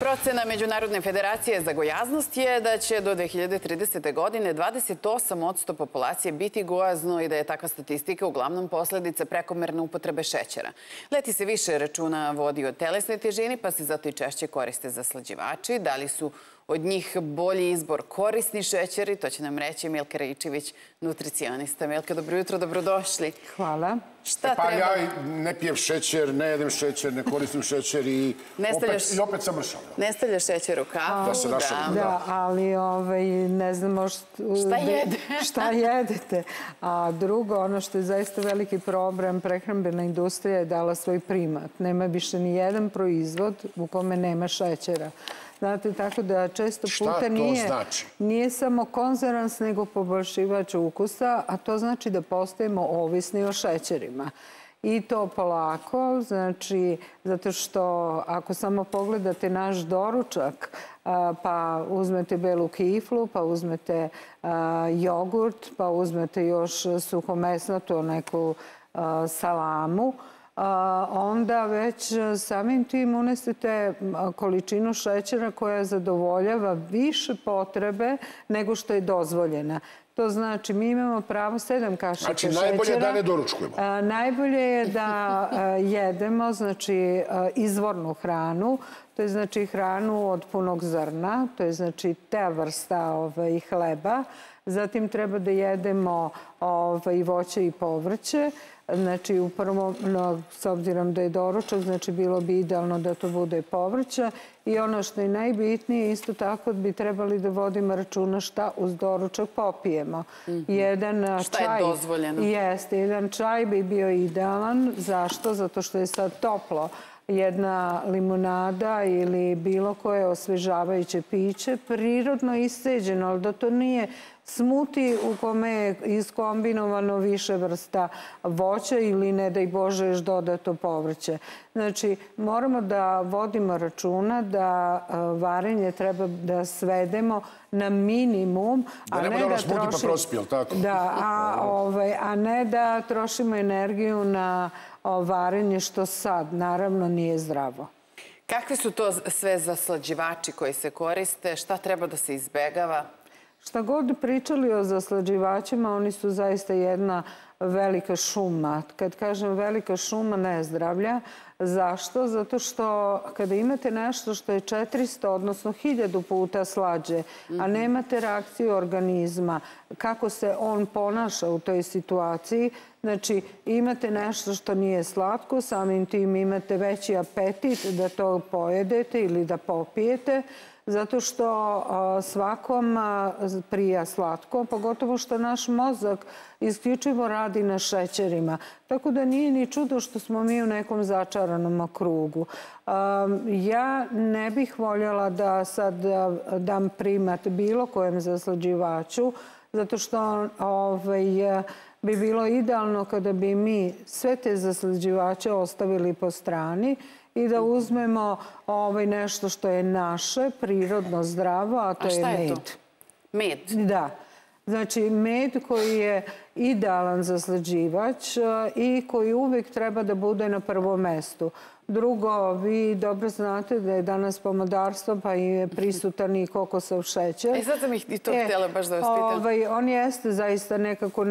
Procena Međunarodne federacije za gojaznost je da će do 2030. godine 28% populacije biti gojazno i da je takva statistika uglavnom posljedica prekomerne upotrebe šećera. Leti se više računa vodi od telesne težini, pa se zato i češće koriste zaslađivači. Da li su od njih bolji izbor korisni šećeri, to će nam reći Milka Rajičević, nutricionista. Milka, dobro jutro, dobrodošli. Hvala. Šta pa treba? ja ne pijem šećer, ne jedem šećer, ne koristim šećer i, opet, i opet sam mršao. Ne stavljaš šećer u kafu? Da se našao. Da, da, ali ovaj, ne znamo šta, šta, jede? šta jedete. A drugo, ono što je zaista veliki problem, prehrambena industrija je dala svoj primat. Nema više ni jedan proizvod u kome nema šećera. Znate, tako da često puta nije, znači? nije samo konzervans, nego poboljšivač ukusa, a to znači da postajemo ovisni o šećerima. I to polako, znači, zato što ako samo pogledate naš doručak, pa uzmete belu kiflu, pa uzmete jogurt, pa uzmete još suhomesnatu neku salamu, onda već samim tim unesete količinu šećera koja zadovoljava više potrebe nego što je dozvoljena. To znači, mi imamo pravo sedam kašika šećera. Znači, najbolje je da ne doručkujemo. Najbolje je da jedemo znači, izvornu hranu, to je znači hranu od punog zrna, to je znači te vrsta ovaj, hleba. Zatim treba da jedemo ovaj, voće i povrće. Znači, u prvom, s obzirom da je doručak, znači bilo bi idealno da to bude povrća. I ono što je najbitnije, isto tako bi trebali da vodimo računa šta uz doručak popijemo. Mhm. Jedan šta je dozvoljeno? Jeste, jedan čaj bi bio idealan. Zašto? Zato što je sad toplo jedna limonada ili bilo koje osvežavajuće piće, prirodno isceđeno, ali da to nije smuti u kome je iskombinovano više vrsta voća ili ne da i Bože još dodato povrće. Znači, moramo da vodimo računa da e, varenje treba da svedemo na minimum, a ne da trošimo... Da, ovaj, a ne da trošimo energiju na varenje što sad, naravno, nije zdravo. Kakve su to sve zaslađivači koji se koriste? Šta treba da se izbegava? Šta god pričali o zaslađivačima, oni su zaista jedna velika šuma. Kad kažem velika šuma, ne zdravlja. Zašto? Zato što kada imate nešto što je 400, odnosno 1000 puta slađe, a mhm. nemate reakciju organizma, kako se on ponaša u toj situaciji, znači imate nešto što nije slatko, samim tim imate veći apetit da to pojedete ili da popijete, zato što svakom prija slatko, pogotovo što naš mozak isključivo radi na šećerima. Tako da nije ni čudo što smo mi u nekom začaranom krugu. Ja ne bih voljela da sad dam primat bilo kojem zaslađivaču, zato što ovaj, bi bilo idealno kada bi mi sve te zaslađivače ostavili po strani i da uzmemo ovaj nešto što je naše, prirodno zdravo, a to je med. A šta je to? Med? Da. Znači, med koji je idealan za slađivač e, i koji uvijek treba da bude na prvom mestu. Drugo, vi dobro znate da je danas pomodarstvo pa je prisutan i kokosov šećer. E, sad sam ih i to e, htjela baš da vas pitam. Ovaj, on jeste zaista nekako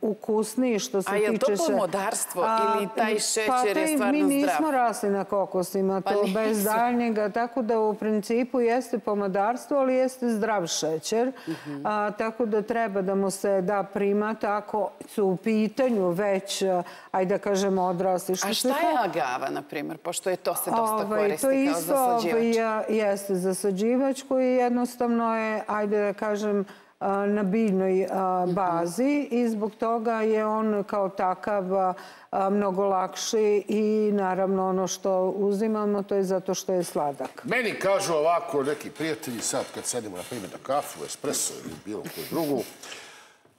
najukusniji što se tiče... A je to pomodarstvo ili taj šećer je stvarno zdrav? Mi nismo rasli na kokosima, pa to bez daljnjega. Tako da u principu jeste pomodarstvo, ali jeste zdrav šećer. Mhm. Tako da treba da mu se da primata ako su u pitanju već, ajde da kažemo, odrasli. A šta je agava, na primjer, pošto je to se dosta ovaj, koristi kao zasađivač? To isto ovaj, jeste zasađivač koji jednostavno je, ajde da kažem, na biljnoj bazi i zbog toga je on kao takav mnogo lakši i naravno ono što uzimamo to je zato što je sladak. Meni kažu ovako neki prijatelji sad kad sedimo na primjer na kafu, espresso ili bilo koju drugu,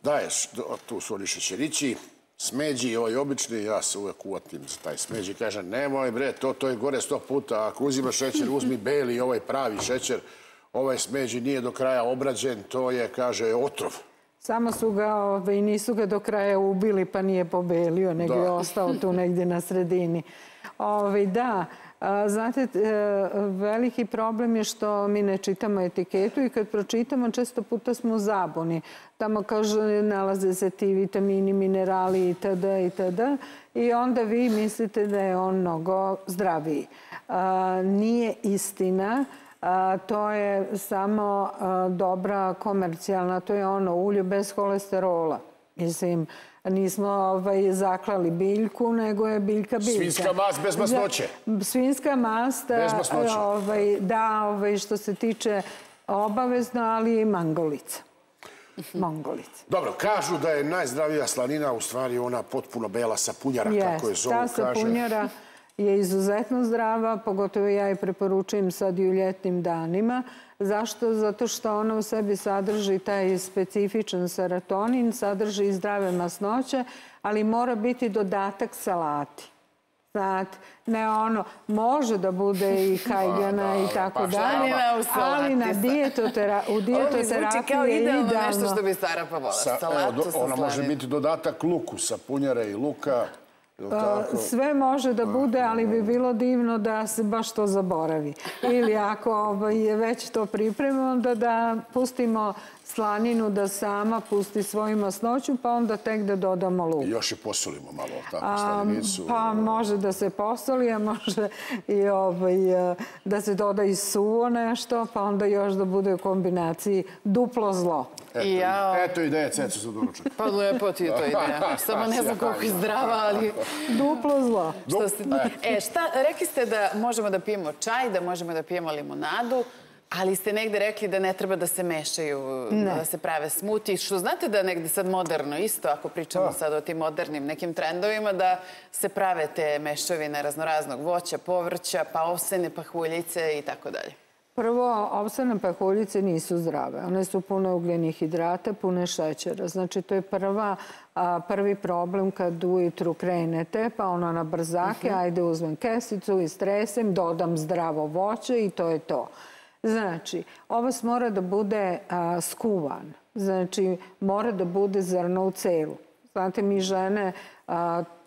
daješ, tu su oni šećerići, smeđi, ovaj obični, ja se uvek uvatim za taj smeđi. Kažem, nemoj bre, to, to je gore sto puta. Ako uzimaš šećer, uzmi beli, ovaj pravi šećer. Ovaj smeđi nije do kraja obrađen, to je, kaže, otrov. Samo su ga, ovaj, nisu ga do kraja ubili, pa nije pobelio, nego je ostao tu negdje na sredini. Ovaj, da, Znate, e, veliki problem je što mi ne čitamo etiketu i kad pročitamo, često puta smo u zabuni. Tamo kaže, nalaze se ti vitamini, minerali itd. itd. I onda vi mislite da je on mnogo zdraviji. Nije istina. To je samo dobra komercijalna, to je ono ulje bez kolesterola. Mislim, nismo ovaj, zaklali biljku, nego je biljka biljka. Svinska mast bez masnoće. Svinska mast, bez masnoće. Ovaj, da, ovaj, što se tiče obavezno, ali i mangolica. Mongolica. Dobro, kažu da je najzdravija slanina u stvari ona potpuno bela sapunjara, kako je zovu, kaže. Ta sapunjara je izuzetno zdrava, pogotovo ja je preporučujem sad i u ljetnim danima. Zašto? Zato što ona u sebi sadrži taj specifičan serotonin, sadrži i zdrave masnoće, ali mora biti dodatak salati. Znate, ne ono, može da bude i hajgana i tako pa dalje, ali na u dietoterapiji je idealno. Ovo mi zvuči kao idealno nešto što bi Sara pa vola. Salatu sa Ona može biti dodatak luku, sapunjara i luka. Pa, sve može da bude, ali bi bilo divno da se baš to zaboravi. Ili ako ovaj, je već to pripremio, onda da pustimo slaninu da sama pusti svoju masnoću, pa onda tek da dodamo luk. I još i posolimo malo tako slaninicu. Pa može da se posoli, a može i ovaj, da se doda i suvo nešto, pa onda još da bude u kombinaciji duplo zlo. Eto ideja cecu za doručak. Pa lepo ti je to ideja. Samo ne znam koliko je zdrava, ali... Duplo zlo. E, šta, rekli ste da možemo da pijemo čaj, da možemo da pijemo limonadu. Ali ste negde rekli da ne treba da se mešaju, da se prave smuti. Što znate da negde sad moderno isto, ako pričamo sad o tim modernim nekim trendovima, da se prave te mešavine raznoraznog voća, povrća, pa ovsene pahuljice i tako dalje. Prvo, ovsene pahuljice nisu zdrave. One su pune ugljenih hidrata, pune šećera. Znači, to je prva, prvi problem kad ujutru krenete, pa ono na brzake, mhm. ajde uzmem kesicu i stresem, dodam zdravo voće i to je to. Znači, ovos mora da bude skuvan. Znači, mora da bude zrno u celu. Znate, mi žene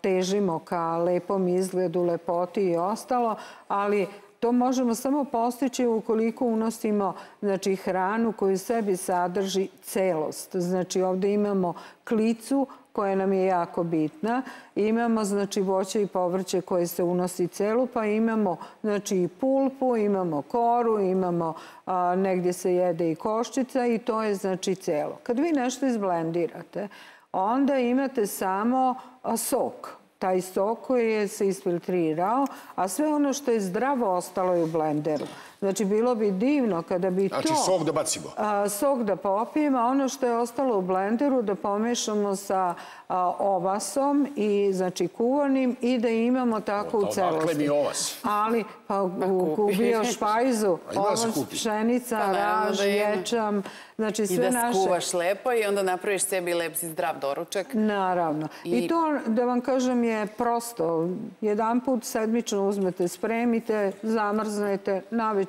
težimo ka lepom izgledu, lepoti i ostalo, ali to možemo samo postići ukoliko unosimo znači, hranu koju sebi sadrži celost. Znači, ovdje imamo klicu koja nam je jako bitna. Imamo znači, voće i povrće koje se unosi celu, pa imamo znači, i pulpu, imamo koru, imamo negdje se jede i koščica i to je znači, celo. Kad vi nešto izblendirate, onda imate samo sok taj sok koji je se isfiltrirao, a sve ono što je zdravo ostalo je u blenderu. Znači, bilo bi divno kada bi znači, to... Znači, sok da bacimo? Sok da popijemo, a ono što je ostalo u blenderu da pomešamo sa ovasom i znači kuvanim i da imamo tako u celosti. Dakle mi ovas. Ali, pa u bio špajzu, ovas, pšenica, pa raž, ječam, znači sve naše... I da skuvaš lepo i onda napraviš sebi lep si zdrav doručak. Naravno. I to, da vam kažem, je prosto. Jedan put sedmično uzmete, spremite, zamrznete,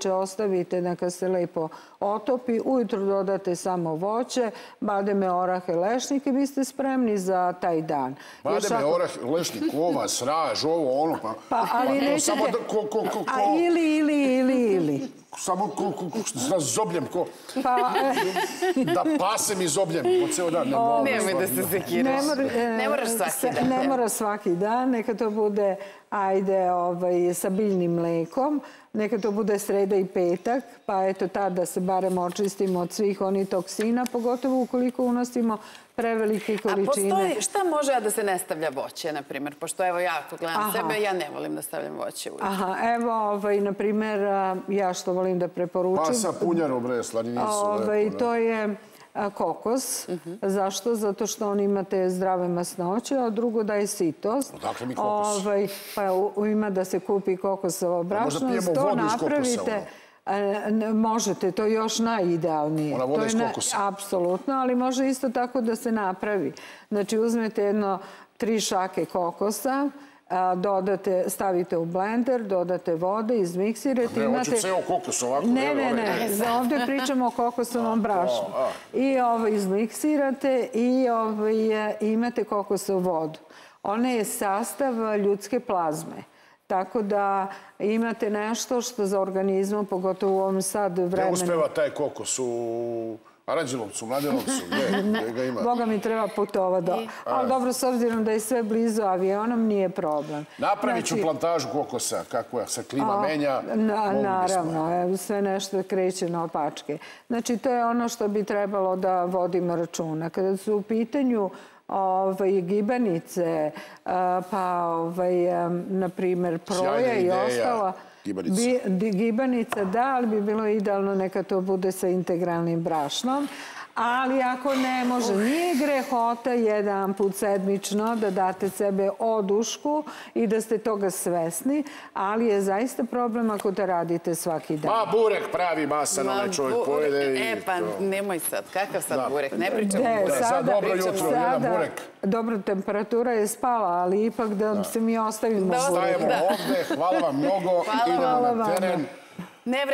naviče ostavite, neka se lepo otopi, ujutru dodate samo voće, bademe, orahe, lešnike, vi ste spremni za taj dan. Bademe, orahe, lešnik, ova, sraž, ovo, ono, pa... Pa, ali nećete... Samo da, ko, ko, ko, ko... A ili, ili, ili, ili. Samo ko, ko, ko, sa zobljem, ko... Pa... da pasem i zobljem po ceo dan. Ne Nemoj da se sekiraš. Ne moraš svaki dan. Ne moraš svaki dan, neka to bude ajde ovaj, sa biljnim mlekom. Neka to bude sreda i petak, pa eto tad da se barem očistimo od svih onih toksina, pogotovo ukoliko unosimo prevelike količine. A postoji, šta može da se ne stavlja voće, na primjer? Pošto evo ja ako gledam sebe, ja ne volim da stavljam voće u Aha, evo, ovaj, na primjer, ja što volim da preporučim... Pa sa punjarom, bre, slaninicu. Ovaj, to je kokos. Zašto? Zato što on ima te zdrave masnoće, a drugo da je sitost. Odakle mi kokos? Ovaj, pa ima da se kupi kokosovo brašno. Možda pijemo vodu iz kokosa. Ono. Možete, to je još najidealnije. Ona voda iz kokosa. Apsolutno, ali može isto tako da se napravi. Znači, uzmete jedno tri šake kokosa, dodate, stavite u blender, dodate vode, izmiksirate. Ne, hoću ceo kokos ovako. Ne, ne, ne, za ovdje pričamo o kokosovom brašnu. I ovo izmiksirate i imate kokosovu vodu. Ona je sastav ljudske plazme. Tako da imate nešto što za organizmom, pogotovo u ovom sad Ne vremenu... uspeva taj kokos u Aranđelovcu, Mladenovcu, gdje, gdje ga ima? Boga mi treba putova do... Ali dobro, s obzirom da je sve blizu avionom, nije problem. Napravit ću Znači, plantažu kokosa, kako se klima menja. Na, mogli bismo. naravno, sve nešto kreće na opačke. Znači, to je ono što bi trebalo da vodimo računa. Kada su u pitanju ovaj, gibanice, a, pa, ovaj, em, na primjer, proje i ostalo, gibanica. bi- gibanica, da, ali bi bilo idealno neka to bude sa integralnim brašnom. Ali ako ne može, nije grehota jedan put sedmično da date sebe odušku i da ste toga svesni, ali je zaista problem ako to radite svaki dan. Ma, burek pravi masan, Ma, onaj čovjek bu- pojede i... E, pa nemoj sad. Kakav sad Da. burek? Ne pričamo Ne, o bureku. sad dobro jutro, jedan burek. dobro, temperatura je spala, ali ipak da se mi ostavimo Da, burek. Stajemo ovdje, hvala vam mnogo, idemo na teren. Ne